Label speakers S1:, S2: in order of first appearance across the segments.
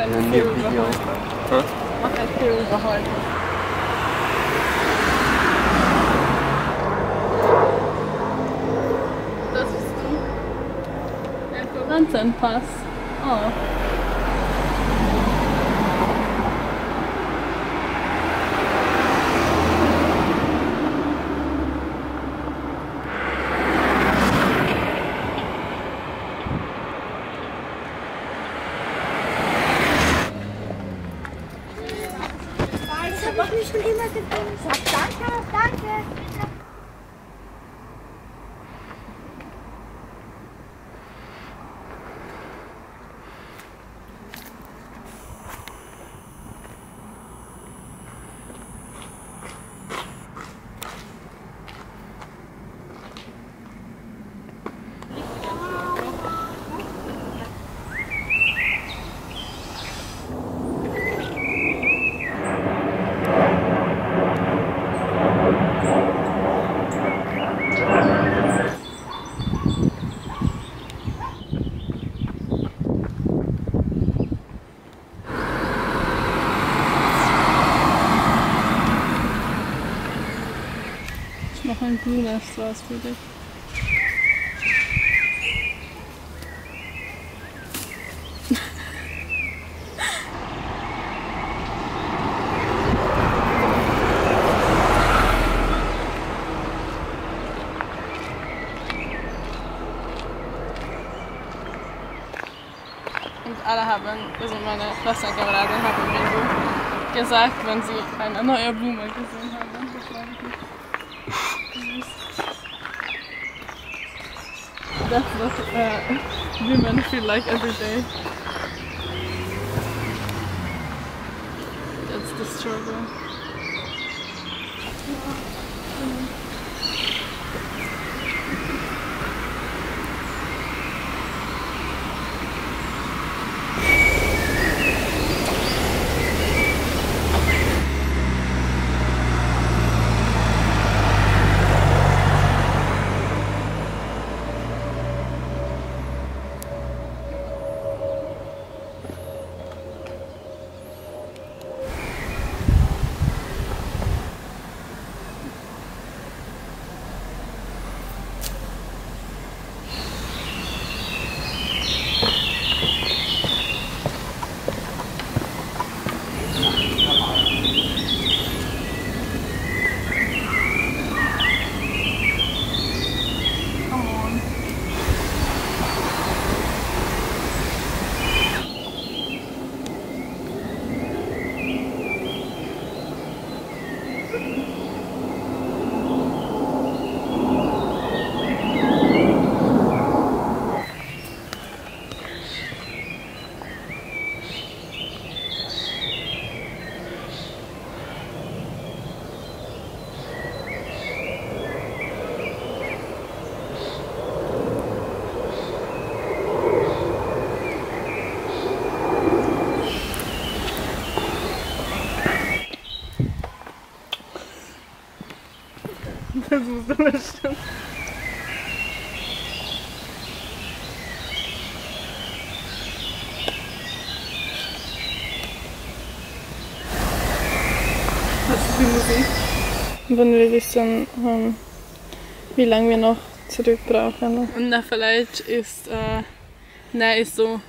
S1: Ein
S2: Ja, Video.
S1: überholt.
S2: Hä?
S1: Mach ein viel überholt. Das bist du. Ein Florenzenpass. Oh.
S3: Das habe ich mir schon immer gewünscht. Sag danke.
S1: Mache ein Blumenest draus für dich. Und alle haben, also meine Klassenkameraden haben mir gesagt, wenn sie eine neue Blume gesehen haben. That's what uh, women feel like every day. That's the struggle. Come Das nicht stimmen. Das ist die Musik. Wenn wir wissen, ähm, wie lange wir noch zurück brauchen. Und na vielleicht ist äh, ne ist so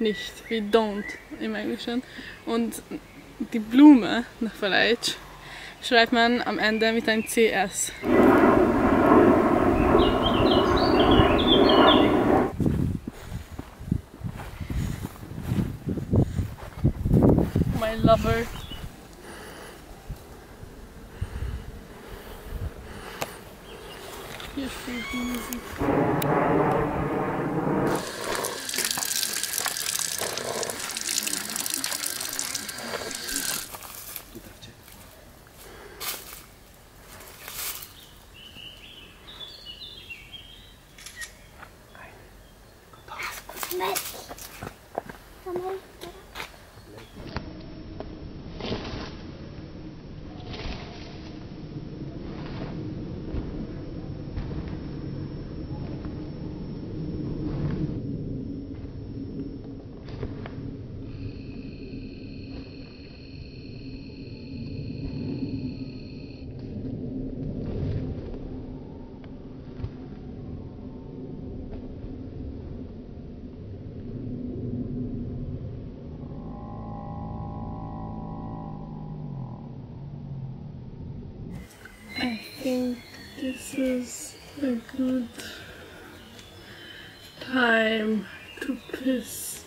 S1: nicht wie don't im Englischen. Und die Blume nach vielleicht schreibt man am Ende mit einem CS. lover.
S3: Yes, freaking
S1: easy. This is a good time to piss.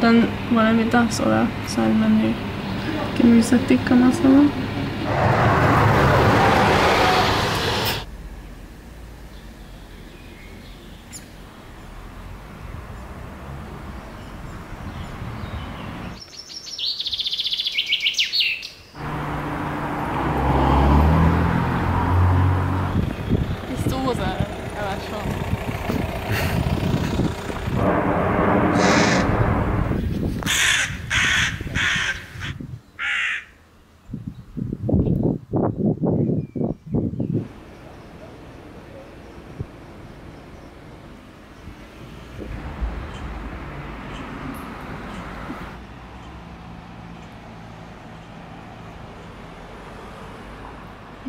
S1: Dan moram je da oder? Sein Menü gemüse mi se tikamo.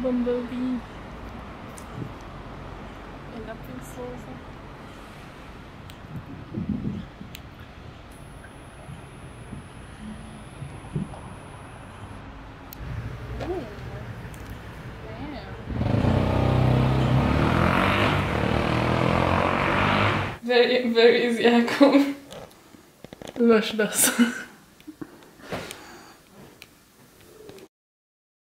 S1: Bumblebee. In Apfelsoße. Very, very easy, Jakob. Lösch das.